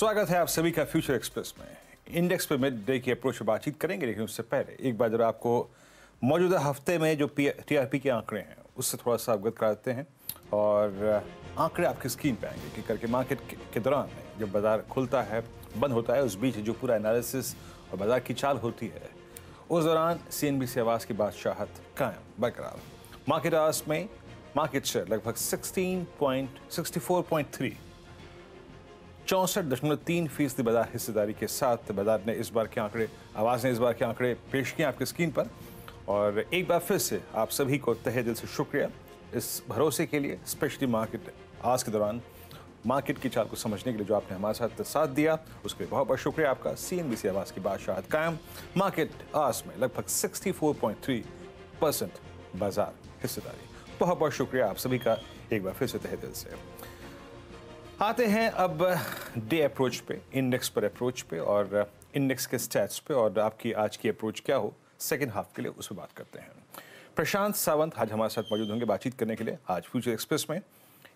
स्वागत है आप सभी का फ्यूचर एक्सप्रेस में। इंडेक्स पे मिड डे की अप्रोच पर बातचीत करेंगे, लेकिन उससे पहले एक बार जरा आपको मौजूदा हफ़्ते में जो टीआरपी के आंकड़े हैं, उससे थोड़ा सा अवगत कराते हैं। और आंकड़े आपकी स्क्रीन पे आएँगे कि करके मार्केट के दौरान जब बाज़ार खुलता है, बंद होता है, उस बीच जो पूरा एनालिसिस और बाज़ार की चाल होती है, उस दौरान सी एन बी सी आवाज़ की बादशाहत कायम, बरकरार। मार्केट आवास में मार्केट शेयर लगभग 16.64.3 चौंसठ दशमलव तीन फ़ीसदी बाज़ार हिस्सेदारी के साथ बाज़ार ने इस बार के आंकड़े, आवाज़ ने इस बार के आंकड़े पेश किए आपकी स्क्रीन पर। और एक बार फिर से आप सभी को तहे दिल से शुक्रिया इस भरोसे के लिए, स्पेशली मार्केट, आज के दौरान मार्केट की चाल को समझने के लिए जो आपने हमारे साथ साथ दिया, उसके लिए बहुत बहुत शुक्रिया आपका। सी एन बी सी आवाज़ की बादशाहत कायम। मार्केट आज में लगभग 64.3 परसेंट बाज़ार हिस्सेदारी। बहुत बहुत शुक्रिया आप सभी का एक बार फिर से तहे दिल से। आते हैं अब डे अप्रोच पे इंडेक्स पर अप्रोच पे और इंडेक्स के स्टैट्स पे और आपकी आज की अप्रोच क्या हो सेकेंड हाफ़ के लिए उस पर बात करते हैं। प्रशांत सावंत आज हमारे साथ मौजूद होंगे बातचीत करने के लिए, आज फ्यूचर एक्सप्रेस में।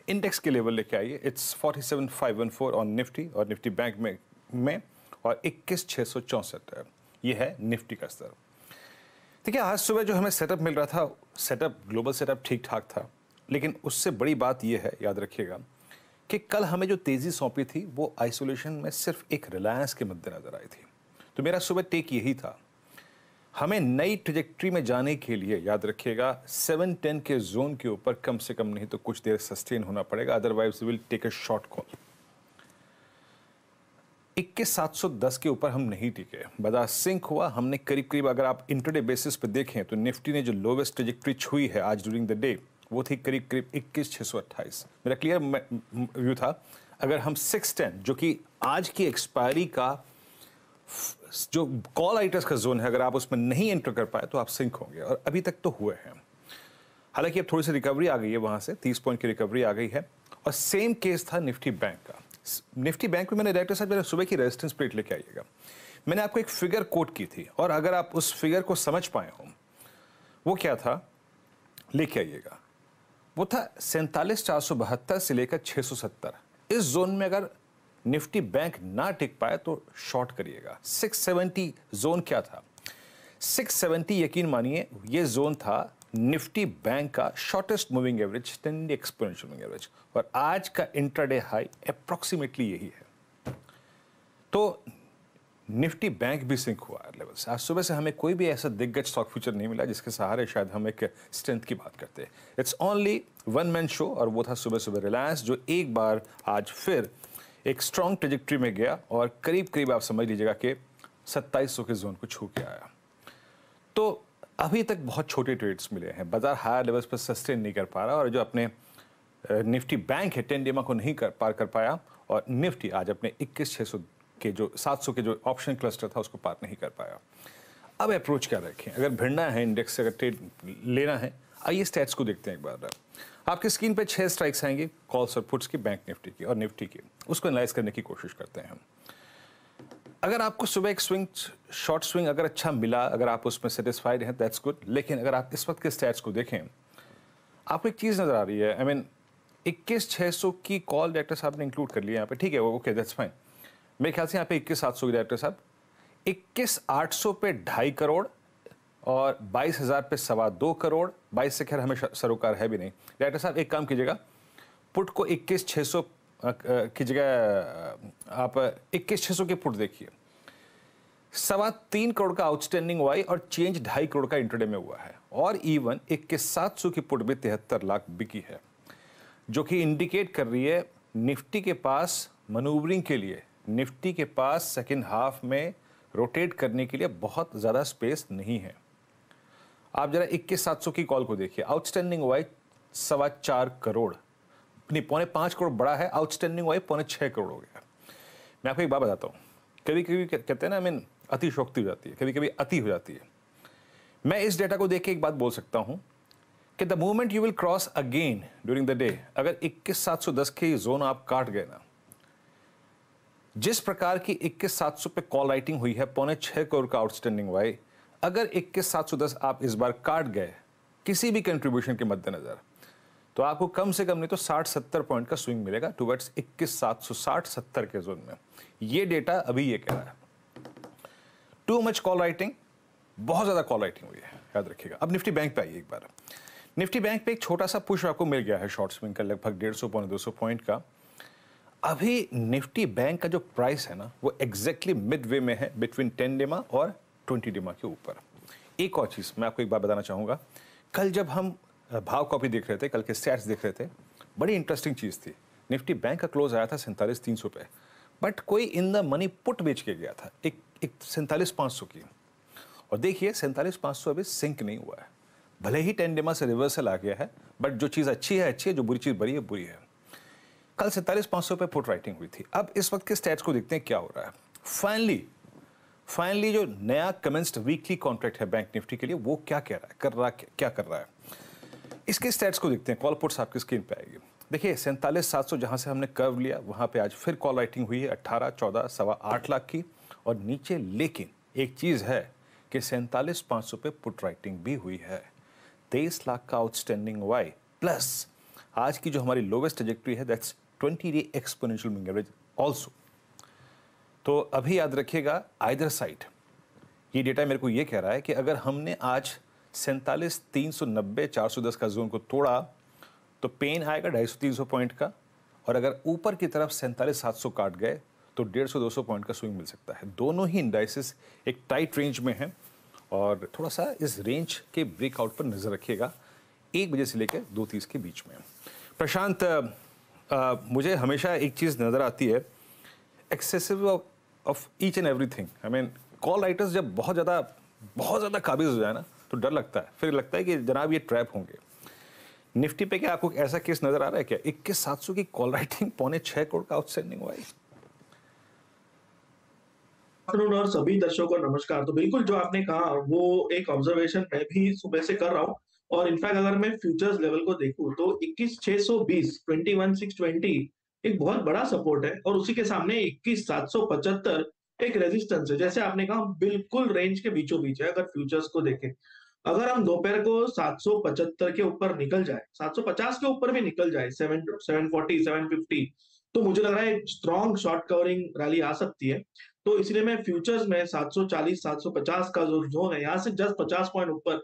इंडेक्स के लेवल लेके आइए इट्स 47514 ऑन निफ्टी और निफ्टी बैंक में में और इक्कीस छः सौ चौंसठ ये है निफ्टी का स्तर। देखिए, आज सुबह जो हमें सेटअप मिल रहा था सेटअप ग्लोबल सेटअप ठीक ठाक था, लेकिन उससे बड़ी बात यह है, याद रखिएगा कि कल हमें जो तेज़ी सौंपी थी, वो आइसोलेशन में सिर्फ़ एक रिलायंस के मद्देनजर आई थी। तो मेरा सुबह टेक यही था। हमें नई ट्रिजेक्ट्री में जाने के लिए याद रखिएगा सेवन टेन के जोन के ऊपर कम से कम नहीं तो कुछ देर सस्टेन होना पड़ेगा otherwise will take a short call इक्कीस सात सौ दस के ऊपर हम नहीं टिके। बाज़ार सिंक हुआ, हमने करीब करीब अगर आप इंटरडे बेसिस पे देखें तो निफ्टी ने जो लोवेस्ट ट्रिजेक्ट्री छुई है आज ड्यूरिंग द डे वो थी करीब करीब इक्कीस छः सौ अट्ठाईस। मेरा क्लियर व्यू था। अगर हम सिक्स टेन जो कि आज की एक्सपायरी का जो कॉल आइटर्स का जोन है, अगर आप उसमें नहीं एंटर कर पाए तो आप सिंक होंगे। और अभी तक तो हुए हैं। हालाँकि अब थोड़ी सी रिकवरी आ गई है वहाँ से, तीस पॉइंट की रिकवरी आ गई है। और सेम केस था निफ्टी बैंक का। निफ्टी बैंक में मैंने डायरेक्टर साहब मेरे सुबह की रेजिस्टेंस प्लेट लेके आइएगा। मैंने आपको एक फिगर कोट की थी। और अगर आप उस फिगर को समझ पाए हो, वो क्या था? लेके आइएगा। वो था सैंतालीस चार सौ बहत्तर से लेकर छह सौ सत्तर। इस जोन में अगर निफ्टी बैंक ना टिक पाए तो शॉर्ट करिएगा। 670 जोन क्या था? 670 यकीन मानिए, ये जोन था निफ्टी बैंक का shortest moving average ten exponential moving average और आज का इंटरडे हाई अप्रॉक्सीमेटली यही है। तो निफ्टी बैंक भी सिंक हुआ लेवल से आज सुबह से हमें कोई भी ऐसा दिग्गज स्टॉक फ्यूचर नहीं मिला जिसके सहारे शायद हम एक स्ट्रेंथ की बात करते। हैं it's only one man show और वो था सुबह सुबह रिलायंस जो एक बार आज फिर एक स्ट्रॉन्ग ट्रेजेक्ट्री में गया और करीब करीब आप समझ लीजिएगा कि सत्ताईस के जोन को छू के आया। तो अभी तक बहुत छोटे ट्रेड्स मिले हैं। बाज़ार हायर लेवल्स पर सस्टेन नहीं कर पा रहा और जो अपने निफ्टी बैंक है टेन डेमा को नहीं कर, पार कर पाया और निफ्टी आज अपने इक्कीस छः सौ के जो 700 के जो ऑप्शन क्लस्टर था, उसको पार नहीं कर पाया। अब अप्रोच क्या रखें? अगर भिड़ना है इंडेक्स से, अगर ट्रेड लेना है, आइए स्टैट्स को देखते हैं एक बार आपकी स्क्रीन पे छह स्ट्राइक्स आएँगे कॉल्स और पुट्स की बैंक निफ्टी की और निफ्टी की। उसको एनालाइज करने की कोशिश करते हैं अगर आपको सुबह एक स्विंग शॉर्ट स्विंग अगर अच्छा मिला, अगर आप उसमें सेटिस्फाइड हैं दैट्स गुड लेकिन अगर आप इस वक्त के स्टैट्स को देखें, आपको एक चीज़ नज़र आ रही है। आई मीन इक्कीस छः सौ की कॉल डायरेक्टर साहब ने इंक्लूड कर लिया यहाँ पे। ठीक है ओके दैट्स फाइन मेरे ख्याल से यहाँ पे इक्कीस सात सौ डायरेक्टर साहब। इक्कीस आठ सौ पे ढाई करोड़ और बाईस हज़ार पे सवा दो करोड़। बाईस से खैर हमें सरोकार है भी नहीं। डायरेक्टर साहब, एक काम कीजिएगा। पुट को इक्कीस छः सौ की जगह आप इक्कीस छः सौ के पुट देखिए। सवा तीन करोड़ का आउटस्टैंडिंग वाई और चेंज ढाई करोड़ का इंटरडे में हुआ है। और इवन इक्कीस सात सौ की पुट भी तिहत्तर लाख बिकी है। जो कि इंडिकेट कर रही है निफ्टी के पास मनूवरिंग के लिए। निफ्टी के पास सेकेंड हाफ़ में रोटेट करने के लिए बहुत ज़्यादा स्पेस नहीं है। आप जरा इक्कीस सात सौ की कॉल को देखिए। आउटस्टैंडिंग वाई सवा चार करोड़। नहीं, पौने पाँच करोड़ बड़ा है। आउटस्टैंडिंग वाई पौने छः करोड़ हो गया। मैं आपको एक बात बताता हूँ। कभी कभी कहते हैं ना आई मीन अतिशोक्ति हो जाती है। कभी कभी अति हो जाती है। मैं इस डेटा को देख के एक बात बोल सकता हूँ कि the moment you will cross again during the day अगर इक्कीस सात सौ दस के जोन आप काट गए ना जिस प्रकार की इक्कीस सात सौ पे कॉल राइटिंग हुई है, पौने छः करोड़ का आउटस्टैंडिंग वाई अगर इक्कीस सात सौ दस आप इस बार काट गए, किसी भी कंट्रीब्यूशन के मद्देनज़र तो आपको कम से कम नहीं तो 60-70 पॉइंट का स्विंग मिलेगा टुवर्ड्स इक्कीस सात सौ साठ सत्तर के जोन में। ये डेटा अभी ये कह रहा है। टू मच कॉल राइटिंग बहुत ज़्यादा कॉल राइटिंग हुई है, याद रखिएगा। अब निफ्टी बैंक पे आइए एक बार। निफ्टी बैंक पे एक छोटा सा पुश आपको मिल गया है शॉर्ट स्विंग का, लगभग डेढ़ सौ, पौने दो सौ पॉइंट का। अभी निफ्टी बैंक का जो प्राइस है ना, वो एग्जैक्टली मिड वे में है बिटवीन टेन डिमा और ट्वेंटी डिमा के ऊपर। एक और चीज़ मैं आपको एक बात बताना चाहूँगा। कल जब हम भाव कॉपी देख रहे थे, कल के स्टैट्स देख रहे थे, बड़ी इंटरेस्टिंग चीज़ थी। निफ्टी बैंक का क्लोज आया था सैंतालीस तीन सौ पे बट कोई इन द मनी पुट बेच के गया था, एक एक सैंतालीस पाँच सौ की। और देखिए, सैंतालीस पाँच सौ अभी सिंक नहीं हुआ है। भले ही टेन डेमा से रिवर्सल आ गया है बट जो चीज़ अच्छी है अच्छी है, जो बुरी चीज़ बड़ी है, बुरी है। कल सैंतालीस पाँच सौ पे पुट राइटिंग हुई थी। अब इस वक्त के स्टैट्स को देखते हैं क्या हो रहा है। फाइनली फाइनली जो नया कमेंस्ड वीकली कॉन्ट्रैक्ट है बैंक निफ्टी के लिए, वो क्या कह रहा है? कर रहा क्या कर रहा है? इसके स्टैट्स को देखते हैं। कॉल पुट्स आपकी स्क्रीन पे आएगी। देखिए, सैंतालीस सात सौ जहाँ से हमने कर्व लिया, वहाँ पे आज फिर कॉल राइटिंग हुई है अट्ठारह, चौदह, सवा आठ लाख की। और नीचे लेकिन एक चीज़ है कि सैंतालीस पाँच सौ पे पुट राइटिंग भी हुई है। तेईस लाख का आउटस्टैंडिंग वाई प्लस आज की जो हमारी लोवेस्ट ट्रेजेक्ट्री है that's twenty day exponential moving average also तो अभी याद रखिएगा आइदर साइड ये डेटा मेरे को ये कह रहा है कि अगर हमने आज सैंतालीस तीन सौ नब्बे चार सौ दस का जोन को तोड़ा तो पेन आएगा ढाई सौ तीन सौ पॉइंट का और अगर ऊपर की तरफ़ सैंतालीस सात सौ काट गए तो डेढ़ सौ दो सौ पॉइंट का स्विंग मिल सकता है। दोनों ही इंडाइसिस एक टाइट रेंज में हैं और थोड़ा सा इस रेंज के ब्रेकआउट पर नज़र रखिएगा, एक बजे से लेकर दो तीस के बीच में। प्रशांत आ, मुझे हमेशा एक चीज़ नज़र आती है excessive of each and everything I mean call writers जब बहुत ज़्यादा बहुत ज़्यादा काबिज हो जाए ना तो डर लगता है। फिर लगता है कि जनाब ये ट्रैप होंगे। निफ्टी पे क्या आपको ऐसा केस नज़र आ रहा है क्या? इक्कीस सात सौ की कॉल राइटिंग पौने छह करोड़ का आउटस्टैंडिंग हुआ है। और सभी दर्शकों को नमस्कार। तो बिल्कुल जो आपने कहा वो एक ऑब्जर्वेशन मैं भी सुबह से कर रहा हूँ। और इनफैक्ट अगर मैं फ्यूचर्स लेवल को देखूँ तो 21620 21620 एक बहुत बड़ा सपोर्ट है और उसी के सामने 21775 एक रेजिस्टेंस है। जैसे आपने कहा, बिल्कुल रेंज के बीचों बीच है, अगर फ्यूचर्स को देखें। अगर हम दोपहर को 775 के ऊपर निकल जाए 750 के ऊपर भी निकल जाए 7 740 750 तो मुझे लग रहा है स्ट्रॉन्ग शॉर्ट कवरिंग रैली आ सकती है। तो इसलिए मैं फ्यूचर्स में 740 750 का जो जोन है, यहाँ से जस्ट 50 पॉइंट ऊपर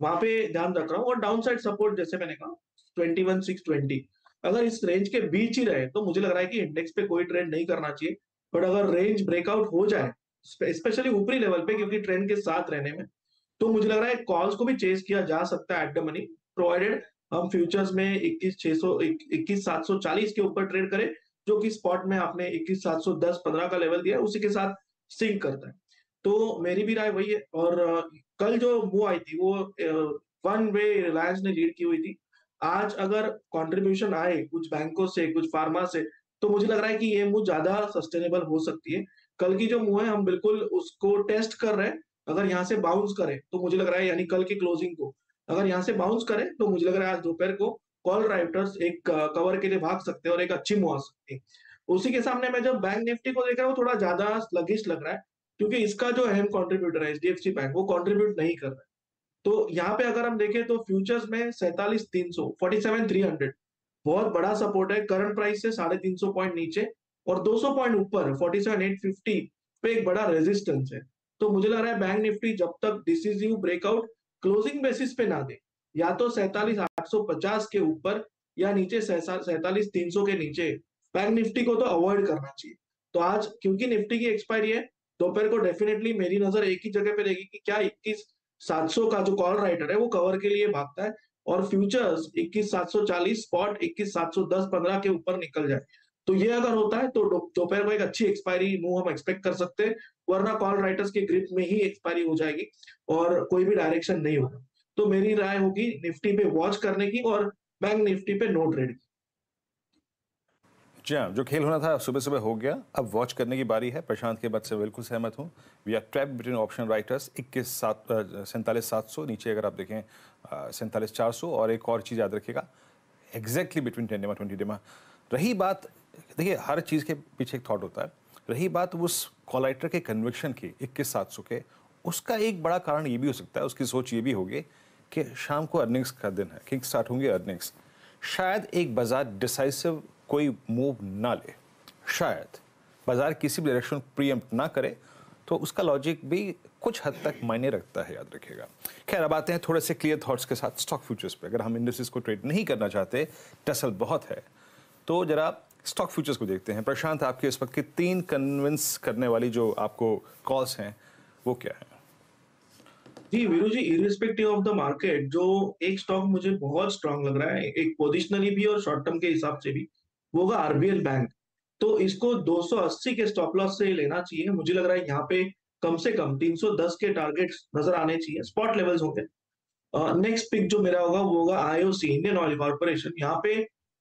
वहाँ पे ध्यान रख रहा हूँ। और डाउन साइड सपोर्ट जैसे मैंने कहा ट्वेंटी वन सिक्स ट्वेंटी अगर इस रेंज के बीच ही रहे तो मुझे लग रहा है कि इंडेक्स पे कोई ट्रेंड नहीं करना चाहिए। बट अगर रेंज ब्रेकआउट हो जाए स्पेशली ऊपरी लेवल पे, क्योंकि ट्रेंड के साथ रहने में तो मुझे लग रहा है कॉल्स को भी चेस किया जा सकता है एट द मनी प्रोवाइडेड हम फ्यूचर्स में इक्कीस, छह सौ इक्कीस, सात सौ चालीस के ऊपर ट्रेड करें, जो कि स्पॉट में आपने इक्कीस, सात सौ, दस, पंद्रह का लेवल दिया है, उसी के साथ सिंक करता है। तो मेरी भी राय वही है। और कल जो मूव आई थी, वो वन वे रिलायंस ने लीड की हुई थी। आज अगर कंट्रीब्यूशन आए कुछ बैंकों से, कुछ फार्मा से तो मुझे लग रहा है कि ये मूव ज़्यादा सस्टेनेबल हो सकती है। कल की जो मूव है, हम बिल्कुल उसको टेस्ट कर रहे हैं। अगर यहाँ से बाउंस करे तो मुझे लग रहा है यानी कल की क्लोजिंग को। अगर यहाँ से बाउंस करे तो मुझे लग रहा है आज दोपहर को कॉल राइटर्स एक कवर के लिए भाग सकते हैं और एक अच्छी मूव आ सकती है। उसी के सामने मैं जब बैंक निफ्टी को देख रहा हूँ, थोड़ा ज़्यादा लगिश लग रहा है। क्योंकि इसका जो अहम कॉन्ट्रीब्यूटर है एच बैंक वो कॉन्ट्रीब्यूट नहीं कर रहा है। तो यहाँ पे अगर हम देखें तो फ्यूचर्स में सैतालीस तीन सौ फोर्टी सेवन थ्री हंड्रेड बहुत बड़ा सपोर्ट है। करंट प्राइस से साढ़े तीन सौ पॉइंट नीचे और 200 पॉइंट ऊपर फोर्टी सेवन एट फिफ्टी पे एक बड़ा रेजिस्टेंस है। तो मुझे लग रहा है बैंक निफ्टी जब तक डिसिजिव ब्रेकआउट क्लोजिंग बेसिस पे ना दे, या तो सैतालीस आठ सौ पचास के ऊपर या नीचे सैतालीस तीन सौ के नीचे बैंक निफ्टी को तो अवॉइड करना चाहिए। तो आज क्योंकि निफ्टी की एक्सपायरी है दोपहर को डेफिनेटली मेरी नज़र एक ही जगह पे रहेगी कि क्या इक्कीस सात सौ का जो कॉल राइटर है, वो कवर के लिए भागता है और फ्यूचर्स इक्कीस सात सौ चालीस स्पॉट इक्कीस सात सौ दस, पंद्रह के ऊपर निकल जाए। तो ये अगर होता है तो दोपहर को एक अच्छी एक्सपायरी मूव हम एक्सपेक्ट कर सकते हैं, वरना कॉल राइटर्स के ग्रिप में ही एक्सपायरी हो जाएगी और कोई भी डायरेक्शन नहीं होगा। तो मेरी राय होगी निफ्टी पे वॉच करने की और बैंक निफ्टी पे नो ट्रेड की। जी हाँ जो खेल होना था, सुबह सुबह हो गया। अब वॉच करने की बारी है। प्रशांत के बाद से बिल्कुल सहमत हूँ। We are trap between option writers इक्कीस सात सैंतालीस सात सौ। नीचे अगर आप देखें सैंतालीस चार सौ। और एक और चीज़ याद रखिएगा। Exactly between ten DEMA twenty DEMA रही बात, देखिए, हर चीज़ के पीछे एक थाट होता है। रही बात उस कॉलाइटर के कन्विक्शन की, इक्कीस सात सौ के। उसका एक बड़ा कारण ये भी हो सकता है, उसकी सोच ये भी होगी कि शाम को अर्निंग्स का दिन है। किक स्टार्ट होंगे अर्निंग्स शायद एक बाज़ार डिसाइसिव कोई मूव ना ले। शायद बाज़ार किसी भी डायरेक्शन प्रीएम्प्ट ना करे तो उसका लॉजिक भी कुछ हद तक मायने रखता है, याद रखिएगा। खैर, अब आते हैं थोड़े से क्लियर थॉट्स के साथ स्टॉक फ्यूचर्स पे। अगर हम इंडस्ट्रीज़ को ट्रेड नहीं करना चाहते टसल बहुत है तो जरा स्टॉक फ्यूचर्स को देखते हैं। प्रशांत, आपके इस वक्त की तीन कन्विंस करने वाली जो आपको कॉल्स हैं, वो क्या है? जी, Viru ji irrespective of the market जो एक स्टॉक मुझे बहुत स्ट्रांग लग रहा है, एक पोजिशनली भी और शॉर्ट टर्म के हिसाब से भी वो होगा आरबीएल बैंक। तो इसको 280 के स्टॉप लॉस से लेना चाहिए। मुझे लग रहा है यहाँ पे कम से कम 310 के टारगेट नज़र आने चाहिए। स्पॉट लेवल्स होंगे। नेक्स्ट पिक जो मेरा होगा, वो होगा आईओसी इंडियन ऑयल कॉर्पोरेशन यहाँ पे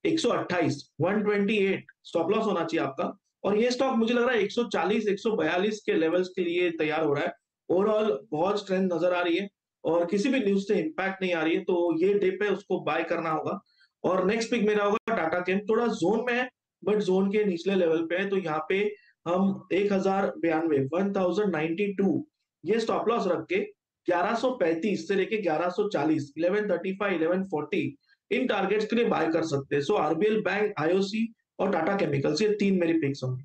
128 128 स्टॉप लॉस होना चाहिए आपका। और ये स्टॉक मुझे लग रहा है 140 142 के लेवल्स के लिए तैयार हो रहा है। ओवरऑल बहुत स्ट्रेंथ नज़र आ रही है। और किसी भी न्यूज़ से इम्पैक्ट नहीं आ रही है तो ये डिप है, उसको बाय करना होगा। और नेक्स्ट पिक मेरा होगा टाटा केम थोड़ा जोन में है बट जोन के निचले लेवल पे है तो यहाँ पे हम एक हज़ार बयानवे वन थाउज़ेंड नाइनटी टू ये स्टॉप लॉस रख के 1135 से लेके 1140 1135 1140 इन टारगेट्स के लिए बाय कर सकते हैं। सो आरबीएल बैंक आईओसी और टाटा केमिकल्स ये तीन मेरी पिक्स होंगे।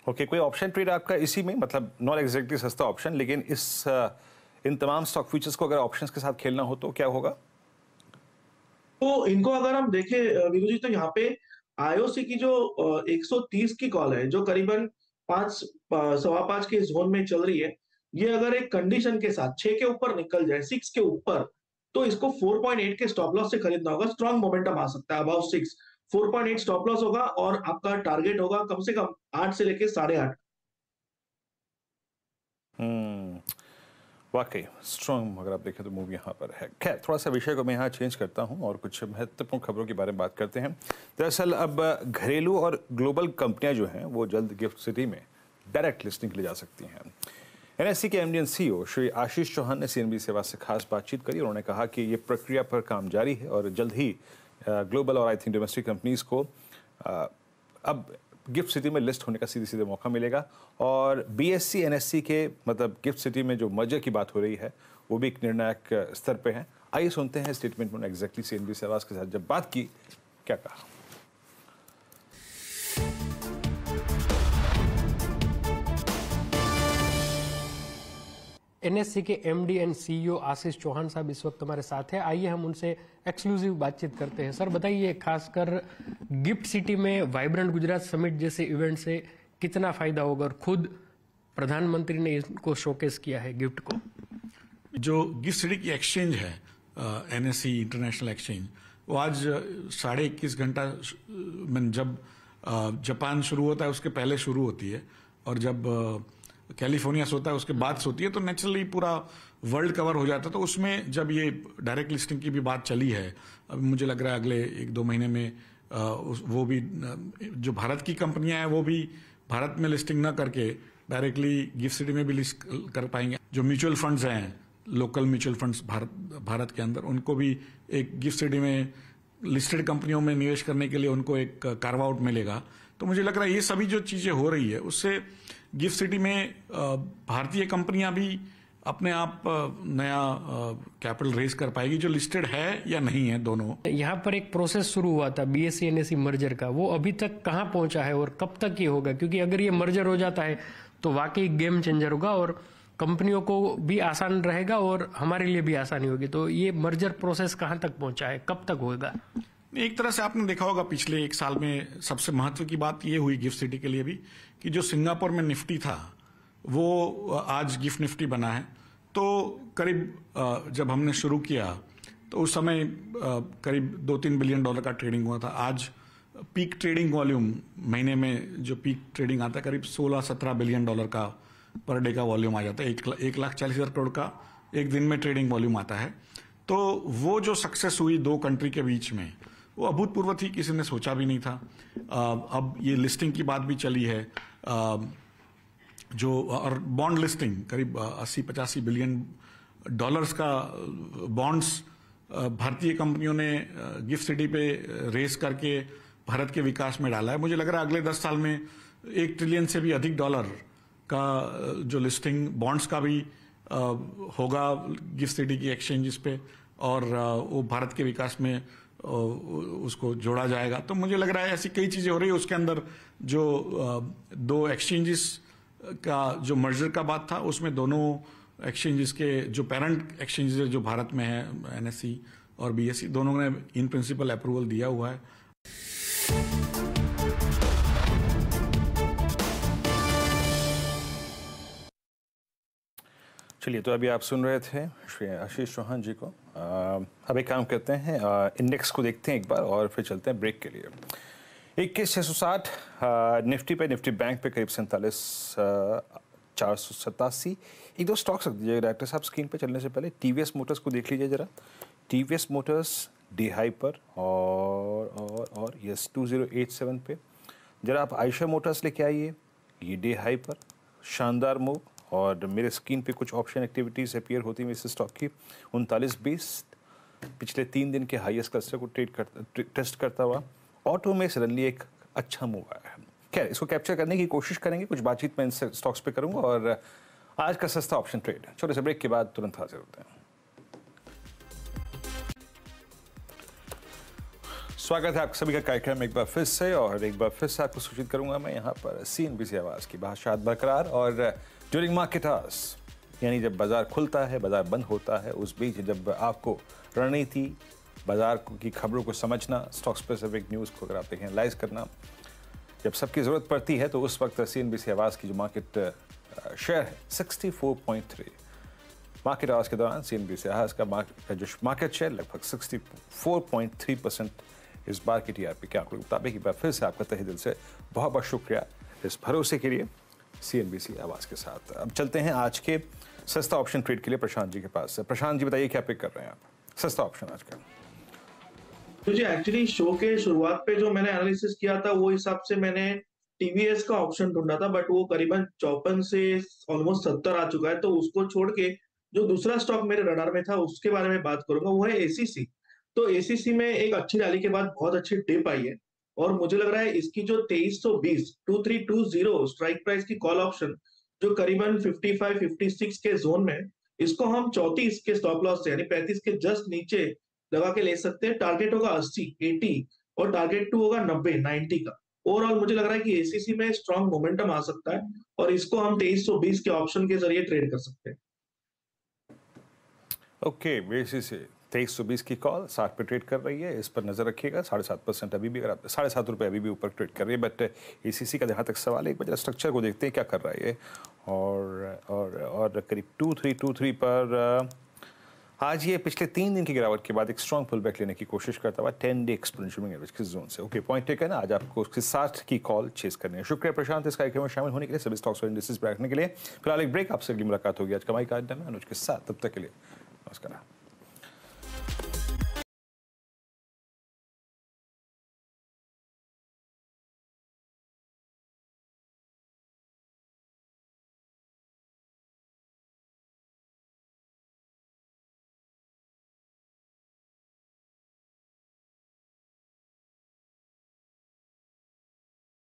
ओके okay, कोई ऑप्शन ट्रेड आपका इसी में? मतलब नॉट एग्जैक्टली सस्ता ऑप्शन लेकिन इस इन तमाम स्टॉक फ्यूचर्स को अगर ऑप्शंस के साथ खेलना हो तो क्या होगा? तो इनको अगर हम देखें वीरू जी तो यहाँ पे आईओसी की जो 130 की कॉल है, जो करीबन पाँच सवा पाँच के जोन में चल रही है, ये अगर एक कंडीशन के साथ छह के ऊपर निकल जाए सिक्स के ऊपर तो इसको 4.8 के स्टॉप लॉस से खरीदना होगा स्ट्रॉन्ग मोमेंटम आ सकता है अबाउट सिक्स 4.8 स्टॉप लॉस होगा और आपका टारगेट होगा कम से कम आठ से लेके साढ़े आठ. वाकई स्ट्रॉन्ग अगर आप देखें तो मूव यहाँ पर है। खैर, थोड़ा सा विषय को मैं यहाँ चेंज करता हूँ और कुछ महत्वपूर्ण खबरों के बारे में बात करते हैं। दरअसल अब घरेलू और ग्लोबल कंपनियाँ जो हैं, वो जल्द गिफ्ट सिटी में डायरेक्ट लिस्टिंग के लिए जा सकती हैं। एनएससी के एमडी सीईओ श्री आशीष चौहान ने सीएनबी सेवा से खास बातचीत करी उन्होंने कहा कि ये प्रक्रिया पर काम जारी है और जल्द ही ग्लोबल और आई थिंक डोमेस्टिक कंपनीज़ को अब गिफ्ट सिटी में लिस्ट होने का सीधे सीधे मौका मिलेगा और बीएससी एनएससी के मतलब गिफ्ट सिटी में जो मर्जर की बात हो रही है, वो भी एक निर्णायक स्तर पे है। आइए सुनते हैं स्टेटमेंट में एग्जैक्टली सी एन बी के साथ जब बात की, क्या कहा। एनएससी के MD and CEO Ashish Chauhan साहब इस वक्त हमारे साथ हैं। आइए हम उनसे एक्सक्लूसिव बातचीत करते हैं। सर, बताइए, खासकर गिफ्ट सिटी में वाइब्रेंट गुजरात समिट जैसे इवेंट से कितना फ़ायदा होगा और खुद प्रधानमंत्री ने इसको शोकेस किया है गिफ्ट को? जो गिफ्ट सिटी की एक्सचेंज है एनएससी इंटरनेशनल एक्सचेंज वो आज साढ़े इक्कीस घंटा जब जापान शुरू होता है, उसके पहले शुरू होती है। और जब कैलिफ़ोर्निया से होता है, उसके बाद से होती है तो नेचुरली पूरा वर्ल्ड कवर हो जाता है। तो उसमें जब ये डायरेक्ट लिस्टिंग की भी बात चली है, अब मुझे लग रहा है अगले एक दो महीने में वो भी जो भारत की कंपनियाँ हैं, वो भी भारत में लिस्टिंग न करके डायरेक्टली गिफ्ट सिटी में भी लिस्ट कर पाएँगे। जो म्यूचुअल फंड्स हैं local mutual funds Bharat Bharat के अंदर, उनको भी एक गिफ्ट सिटी में लिस्टेड कंपनियों में निवेश करने के लिए उनको एक कार्व आउट मिलेगा। तो मुझे लग रहा है ये सभी जो चीज़ें हो रही है, उससे गिफ्ट सिटी में भारतीय कंपनियाँ भी अपने आप नया कैपिटल रेस कर पाएगी जो लिस्टेड है या नहीं है दोनों। यहाँ पर एक प्रोसेस शुरू हुआ था बीएससी एनएससी मर्जर का। वो अभी तक कहाँ पहुँचा है और कब तक ये होगा? क्योंकि अगर ये मर्जर हो जाता है तो वाकई गेम चेंजर होगा और कंपनियों को भी आसान रहेगा और हमारे लिए भी आसानी होगी। तो ये मर्जर प्रोसेस कहाँ तक पहुँचा है कब तक होगा? एक तरह से आपने देखा होगा पिछले एक साल में सबसे महत्व की बात ये हुई गिफ्ट सिटी के लिए भी कि जो सिंगापुर में निफ्टी था वो आज गिफ्ट निफ्टी बना है। तो करीब जब हमने शुरू किया तो उस समय करीब दो तीन बिलियन डॉलर का ट्रेडिंग हुआ था। आज पीक ट्रेडिंग वॉल्यूम महीने में जो पीक ट्रेडिंग आता है करीब 16-17 बिलियन डॉलर का पर डे का वॉल्यूम आ जाता है। एक, एक लाख चालीस हज़ार करोड़ का एक दिन में ट्रेडिंग वॉल्यूम आता है। तो वो जो सक्सेस हुई दो कंट्री के बीच में वो अभूतपूर्व थी, किसी ने सोचा भी नहीं था। अब ये लिस्टिंग की बात भी चली है। जो, और बॉन्ड लिस्टिंग करीब अस्सी पचासी बिलियन डॉलर्स का बॉन्ड्स भारतीय कंपनियों ने गिफ्ट सिटी पे रेस करके भारत के विकास में डाला है। मुझे लग रहा है अगले दस साल में एक ट्रिलियन से भी अधिक डॉलर का जो लिस्टिंग बॉन्ड्स का भी होगा गिफ्ट सिटी की एक्सचेंजेस पे। और वो भारत के विकास में उसको जोड़ा जाएगा। तो मुझे लग रहा है ऐसी कई चीज़ें हो रही है। उसके अंदर जो दो एक्सचेंजेस का जो मर्जर का बात था, उसमें दोनों एक्सचेंजेस के जो पेरेंट एक्सचेंजेस जो भारत में है एनएससी और बीएससी दोनों ने इन प्रिंसिपल अप्रूवल दिया हुआ है। चलिए तो अभी आप सुन रहे थे श्री आशीष चौहान जी को। अब एक काम करते हैं इंडेक्स को देखते हैं एक बार और फिर चलते हैं ब्रेक के लिए। इक्कीस छः सौ साठ निफ्टी पे, निफ्टी बैंक पे करीब सैंतालीस चार सौ सतासी। एक दो स्टॉक्स रख दीजिएगा डॉक्टर साहब स्क्रीन पे चलने से पहले टीवीएस मोटर्स को देख लीजिए ज़रा। टीवीएस मोटर्स डी हाई पर और और और yes two zero eight seven पे। ज़रा आप आयशा मोटर्स लेके आइए, ये डे हाई पर। शानदार मूव और मेरे स्क्रीन पे कुछ ऑप्शन एक्टिविटीज़ अपियर होती हैं इस स्टॉक की। उनतालीस बीस पिछले तीन दिन के हाईएस्ट क्लस्टर को ट्रेड करता टेस्ट करता हुआ ऑटो में सडनली एक अच्छा मूव आया है। खैर, इसको कैप्चर करने की कोशिश करेंगे, कुछ बातचीत मैं इन स्टॉक्स पे करूँगा और आज का सस्ता ऑप्शन ट्रेड छोटे से ब्रेक के बाद तुरंत हाजिर होते हैं। स्वागत है आप सभी का कार्यक्रम एक बार फिर से और एक बार फिर से आपको सूचित करूँगा मैं यहाँ पर सी एन बी सी आवाज़ की बादशाह बरकरार और ड्यूरिंग मार्केट आवर्स यानी जब बाज़ार खुलता है, बाज़ार बंद होता है, उस बीच जब आपको रणनीति, बाज़ार की खबरों को समझना स्टॉक स्पेसिफिक न्यूज़ को अगर आप एनालाइज करना, जब सबकी ज़रूरत पड़ती है तो उस वक्त सी एन बी सी आवाज़ की जो मार्केट शेयर है sixty four point three market आवाज़ के दौरान सी एन बी सी आवाज़ का जो मार्केट शेयर लगभग sixty four point three percent इस बार की टीआरपी के आंकड़ों के मुताबिक एक बार फिर से आपका तहे दिल से बहुत बहुत शुक्रिया इस भरोसे के लिए। CNBC आवाज़ के साथ। अब चलते हैं आज के सस्ता ऑप्शन ट्रेड के लिए प्रशांत जी के पास प्रशांत जी, बताइए क्या पिक कर रहे हैं आप? सस्ता ऑप्शन आज का। मुझे एक्चुअली शो के शुरुआत पे जो मैंने एनालिसिस किया था, वो हिसाब से मैंने टीवीएस का ऑप्शन ढूंढा था बट वो करीबन चौपन से ऑलमोस्ट सत्तर आ चुका है तो उसको छोड़ के जो दूसरा स्टॉक मेरे रडार में था, उसके बारे में बात करूँगा, वो है एसीसी तो एसीसी में एक अच्छी रैली के बाद बहुत अच्छी टिप आई है। और मुझे लग रहा है इसकी जो तेईस सौ बीस two three two zero strike price की कॉल ऑप्शन जो करीबन 55 56 के जोन में इसको हम चौतीस के स्टॉप लॉस से यानी पैंतीस के जस्ट नीचे लगा के ले सकते हैं। टारगेट होगा अस्सी एटी और टारगेट टू होगा नब्बे नाइनटी का। ओवरऑल मुझे लग रहा है कि एसीसी में स्ट्रॉन्ग मोमेंटम आ सकता है और इसको हम तेईस सौ बीस के ऑप्शन के ज़रिए ट्रेड कर सकते हैं। ओके okay, तेईस सौ बीस की कॉल साठ पे ट्रेड कर रही है, इस पर नज़र रखिएगा। साढ़े सात परसेंट अभी भी अगर आप साढ़े सात रुपये अभी भी ऊपर ट्रेड कर रही है बट ए सी सी का जहाँ तक सवाल है, एक बार स्ट्रक्चर को देखते हैं क्या कर रहा है ये। और और और करीब टू थ्री टू थ्री पर आज ये पिछले तीन दिन की गिरावट के बाद एक स्ट्रॉन्ग पुल बैक लेने की कोशिश करता हुआ टेन डे एक्सपोनेंशियल एवरेज के जोन से। ओके पॉइंट टेकन आज आपको उसके साथ की कॉल चेस करनी है। शुक्रिया प्रशांत, इस कार्यक्रम में शामिल होने के लिए, सभी स्टॉक्स और इंडस्ट्रीज़ पर रखने के लिए। फ़िलहाल एक ब्रेक आपसे अगली मुलाकात होगी। आज कमाई का अनुज के साथ, तब तक के लिए, नमस्कार।